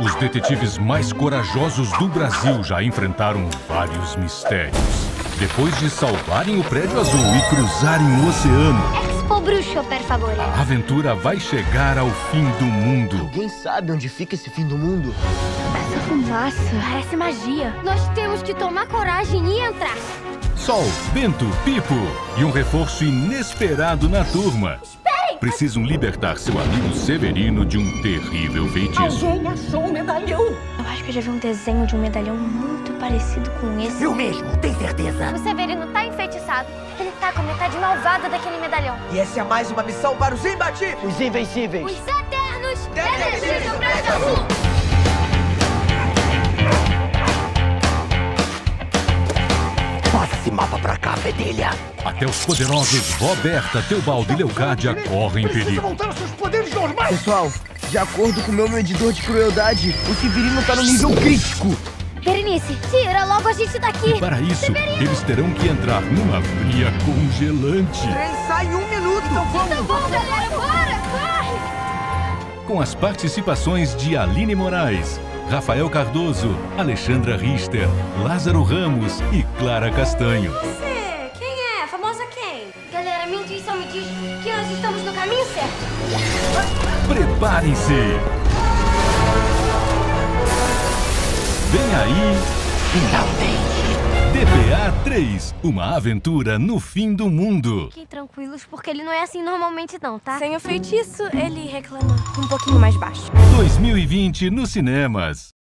Os detetives mais corajosos do Brasil já enfrentaram vários mistérios. Depois de salvarem o prédio azul e cruzarem o oceano, Expo Bruxo, per favore. a aventura vai chegar ao fim do mundo. Alguém sabe onde fica esse fim do mundo? Essa fumaça parece magia. Nós temos que tomar coragem e entrar. Sol, Bento, Pipo e um reforço inesperado na turma. Precisam libertar seu amigo Severino de um terrível feitiço. Alguém achou o medalhão? Eu acho que eu já vi um desenho de um medalhão muito parecido com esse. Eu mesmo, tem certeza? O Severino tá enfeitiçado. Ele tá com a metade malvada daquele medalhão. E essa é mais uma missão para os imbatíveis. Os invencíveis. Os Eternos Detetives do Prédio esse mapa pra cá, fedelha. Até os poderosos Roberta, Teobaldo e Leocádia correm perigo. voltar aos seus poderes normais! Pessoal, de acordo com o meu medidor de crueldade, o Severino tá no nível crítico. Berenice, tira logo a gente daqui. Para isso, eles terão que entrar numa fria congelante. Trem sai em um minuto. Então vamos. Tá bom, galera, bora, corre. Com as participações de Aline Moraes, Rafael Cardoso, Alexandra Richter, Lázaro Ramos e Clara Castanho. Você, quem é? Famosa quem? Galera, minha intuição me diz que nós estamos no caminho certo. Preparem-se! Vem aí Finalmente. DPA 3, uma aventura no fim do mundo. Fiquem tranquilos, porque ele não é assim normalmente não, tá? Sem o feitiço, ele reclama um pouquinho mais baixo. 2020 nos cinemas.